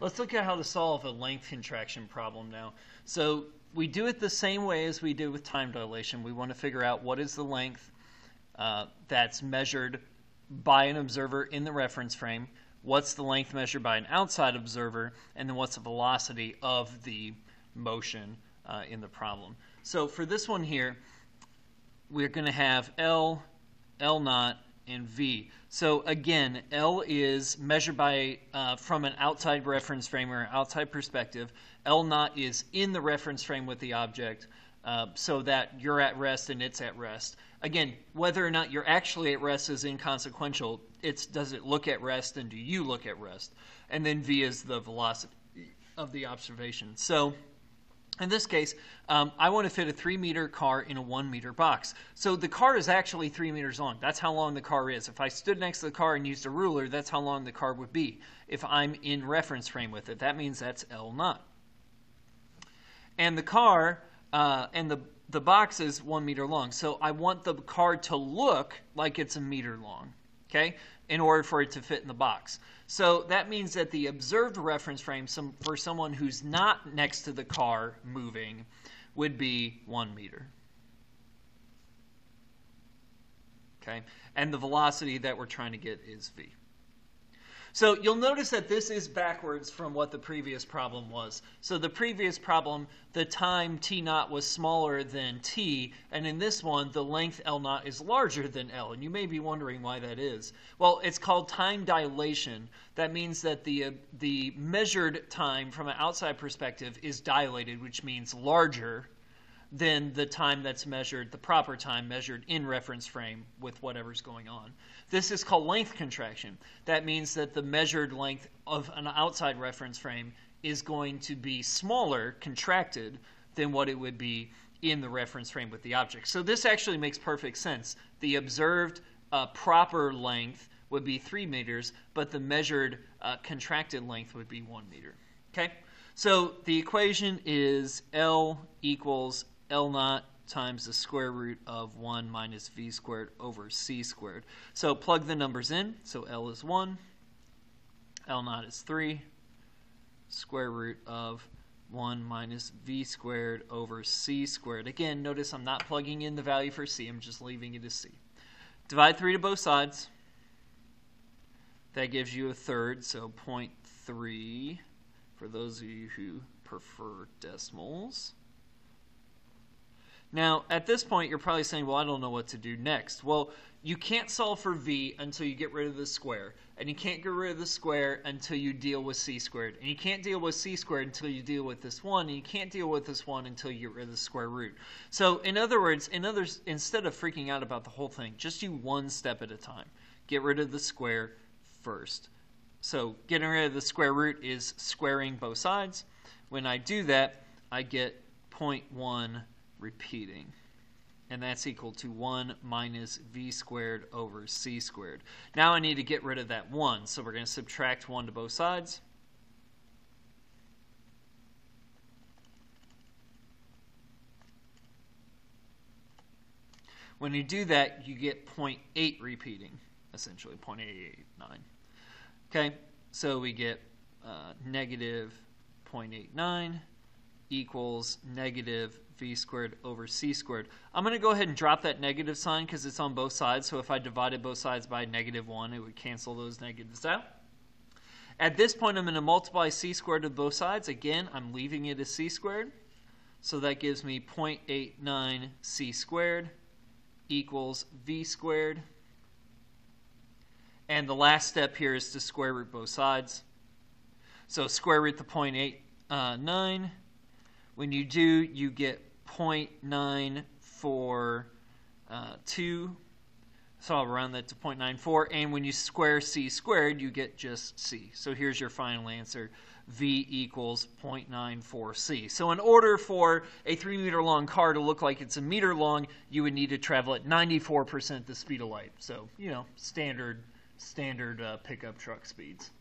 let's look at how to solve a length contraction problem now. So we do it the same way as we do with time dilation. We want to figure out what is the length uh, that's measured by an observer in the reference frame, what's the length measured by an outside observer, and then what's the velocity of the motion uh, in the problem. So for this one here, we're going to have L, L naught, and V. So again, L is measured by uh, from an outside reference frame or outside perspective. L naught is in the reference frame with the object uh, so that you're at rest and it's at rest. Again, whether or not you're actually at rest is inconsequential. It's does it look at rest and do you look at rest? And then V is the velocity of the observation. So in this case, um, I want to fit a three meter car in a one meter box. So the car is actually three meters long. That's how long the car is. If I stood next to the car and used a ruler, that's how long the car would be. If I'm in reference frame with it, that means that's L naught. And the car uh, and the the box is one meter long. So I want the car to look like it's a meter long. Okay, in order for it to fit in the box. So that means that the observed reference frame some, for someone who's not next to the car moving would be one meter. Okay, and the velocity that we're trying to get is v. So you'll notice that this is backwards from what the previous problem was. So the previous problem, the time t naught was smaller than t, and in this one, the length L naught is larger than L. And you may be wondering why that is. Well, it's called time dilation. That means that the, uh, the measured time from an outside perspective is dilated, which means larger than the time that's measured, the proper time measured in reference frame with whatever's going on. This is called length contraction. That means that the measured length of an outside reference frame is going to be smaller, contracted, than what it would be in the reference frame with the object. So this actually makes perfect sense. The observed uh, proper length would be 3 meters, but the measured uh, contracted length would be 1 meter. Okay? So the equation is L equals L naught times the square root of 1 minus v squared over c squared. So plug the numbers in. So L is 1, L naught is 3, square root of 1 minus v squared over c squared. Again, notice I'm not plugging in the value for c, I'm just leaving it as c. Divide 3 to both sides. That gives you a third, so 0.3 for those of you who prefer decimals. Now, at this point, you're probably saying, well, I don't know what to do next. Well, you can't solve for v until you get rid of the square. And you can't get rid of the square until you deal with c squared. And you can't deal with c squared until you deal with this 1. And you can't deal with this 1 until you get rid of the square root. So, in other words, in others, instead of freaking out about the whole thing, just do one step at a time. Get rid of the square first. So, getting rid of the square root is squaring both sides. When I do that, I get 0.1 repeating. And that's equal to 1 minus v squared over c squared. Now I need to get rid of that 1, so we're going to subtract 1 to both sides. When you do that, you get 0.8 repeating, essentially 0.889. Okay, so we get uh, negative 0.89 equals negative v squared over c squared. I'm going to go ahead and drop that negative sign because it's on both sides. So if I divided both sides by negative 1, it would cancel those negatives out. At this point, I'm going to multiply c squared to both sides. Again, I'm leaving it as c squared. So that gives me 0.89 c squared equals v squared. And the last step here is to square root both sides. So square root the 0.89 uh, when you do, you get 0.942. Uh, so I'll round that to 0.94. And when you square c squared, you get just c. So here's your final answer. V equals 0.94c. So in order for a 3 meter long car to look like it's a meter long, you would need to travel at 94% the speed of light. So, you know, standard, standard uh, pickup truck speeds.